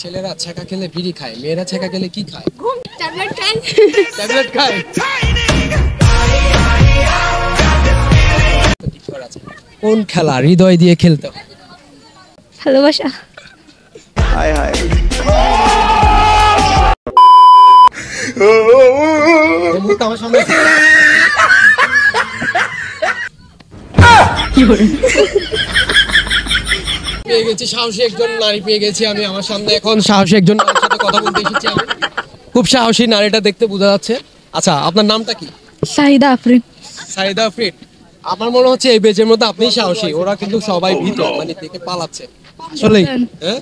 ছেলেরা ছেঁকা খেলে বিড়ি খায় মেয়েরা ছেঁকা খেলে কি খায়? ঘুম ট্যাবলেট খাই। ট্যাবলেট খায়। কোন খেলা হৃদয় দিয়ে খেলতে হয়? ভালোবাসা। মুহূর্তে আমার সামনে পেয়ে গেছি সাহসী একজন নারী পেয়ে গেছি আমি আমার সামনে এখন। সাহসী একজন নারীর সাথে কথা বলতে এসেছি আমি। খুব সাহসী নারীটা দেখতে বোঝা যাচ্ছে। আচ্ছা আপনার নামটা কি? শাহিদা আফরিন। সাইদা ফ্রিড আমার মনে হচ্ছে এই বেজের মধ্যে আপনি সাহসী ওরা কিন্তু সবাই ভীত মানে দেখে পালাচ্ছে। আসলে হ্যাঁ?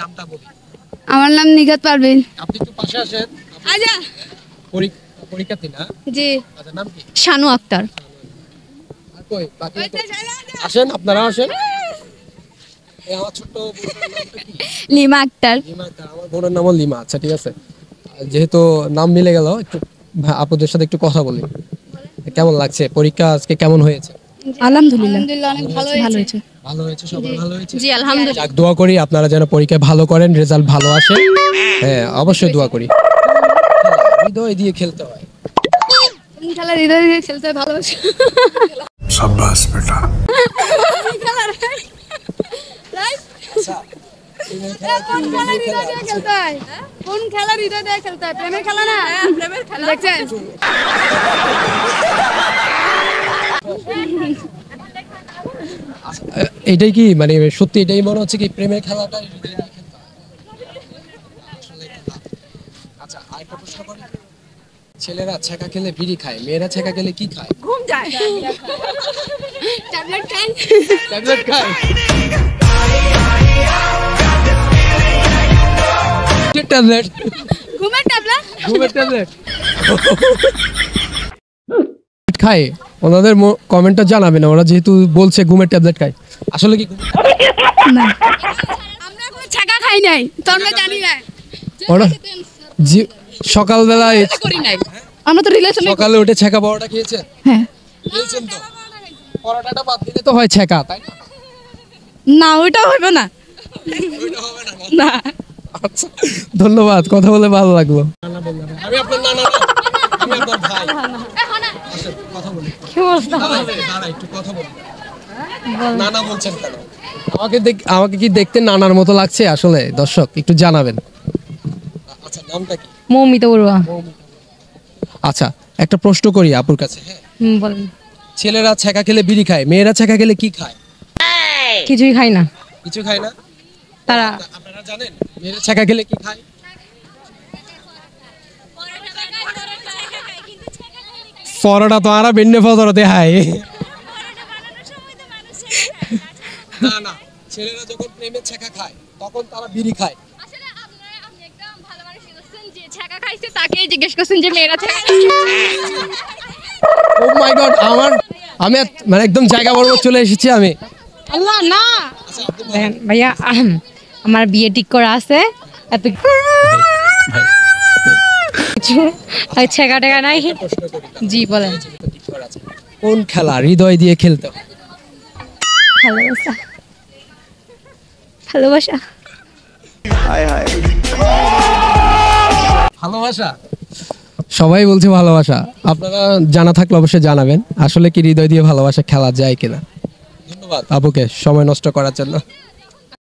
নামটা বলি আমার নাম নিগাত পারভিন। আপনি একটু পাশে আসেন। আজা পরীক্ষা পরীক্ষার্থী না? জি। আচ্ছা নাম কি? শানু আক্তার। কই? বাকি আসেন আপনারা আসেন। আমার কি? লিমা আক্তার। লিমা আক্তার। আমার বোনের নামও লিমা। আচ্ছা ঠিক আছে। যেহেতু নাম মিলে গেল একটু আপুদের সাথে একটু কথা বলি। কেমন লাগছে? পরীক্ষা আজকে কেমন হয়েছে? আলহামদুলিল্লাহ। অনেক ভালো ভালো হয়েছে। ভালো হয়েছে সবার ভালো হয়েছে। জি আলহামদুলিল্লাহ। দোয়া করি আপনারা যেন পরীক্ষায় ভালো করেন রেজাল্ট ভালো আসে। হ্যাঁ অবশ্যই দোয়া করি। হৃদয় দিয়ে খেলতে হয়। খেলা হৃদয় দিয়ে খেলতে হয় ভালোবাসা। সাব্বাস বেটা এটাই কি মানে সত্যি এটাই মনে হচ্ছে কি প্রেমের খেলাটা আচ্ছা আরেকটা প্রশ্ন করি? ছেলেরা ছেঁকা খেলে বিড়ি খায় মেয়েরা ছেঁকা খেলে কি খায়? ঘুম যায়। ট্যাবলেট খায়। ট্যাবলেট। ঘুমের ট্যাবলেট? ঘুমের ট্যাবলেট। খায়। ওনাদের কমেন্টটা জানাবেন ওরা যেহেতু বলছে ঘুমের ট্যাবলেট খায়। আসলে কি ঘুমের আমরা কোনো ছাকা খাই নাই তো আমরা জানি না। ওরা জি সকালবেলা করি নাই। আমরা তো রিলেশনে সকালে উঠে ছেঁকা বড়টা খেয়েছে হ্যাঁ। খেয়েছেন তো? পরোটাটা বাদ দিলে তো হয় ছেঁকা তাই না? না ওইটা হবে না। না না? না। আচ্ছা ধন্যবাদ কথা বলে ভালো লাগল। আমি আপনার না, আমি আপনার ভাই। কথা বলি দাঁড়ান, দাঁড়ান, একটু কথা বলি। নানা বলছেন কেন? আমাকে দেখ আমাকে কি দেখতে নানার মতো লাগছে? আসলে দর্শক একটু জানাবেন। আচ্ছা নামটা কি? মৌমিতা বড়ুয়া। আচ্ছা একটা প্রশ্ন করি আপুর কাছে হ্যাঁ? হুম বলেন। ছেলেরা ছেঁকা খেলে বিড়ি খায় মেয়েরা ছেঁকা খেলে কি খায়? কিছুই খাই না। কিছু খায় না? তারা আপনারা জানেন মেয়েরা ছেঁকা খেলে কি খায়? পরোটা তো আরা বেন্নে ফজরতে হাই না না ছেলেরা যখন প্রেমে ছেঁকা খায় তখন তারা বিড়ি খায় আসলে আপনারা আপনি একদম ভালো মানুষ বলছেন তাকেই জিজ্ঞেস করছেন যে মেয়েরা ও মাই গড আমার আমি মানে একদম জায়গা বরাবর চলে এসেছি আমি। আল্লাহ না। ভাইয়া আমার বিয়ে ঠিক করা আছে। এত কিছু ছেকা টেকা নাই। জি বলেন। কোন খেলা? হৃদয় দিয়ে খেলতে হয় ভালোবাসা। ভালোবাসা। ভালোবাসা? সবাই বলছে ভালোবাসা। আপনারা জানা থাকলে অবশ্যই জানাবেন আসলে কি হৃদয় দিয়ে ভালোবাসা খেলা যায় কিনা। ধন্যবাদ। আপুকে সময় নষ্ট করার জন্য।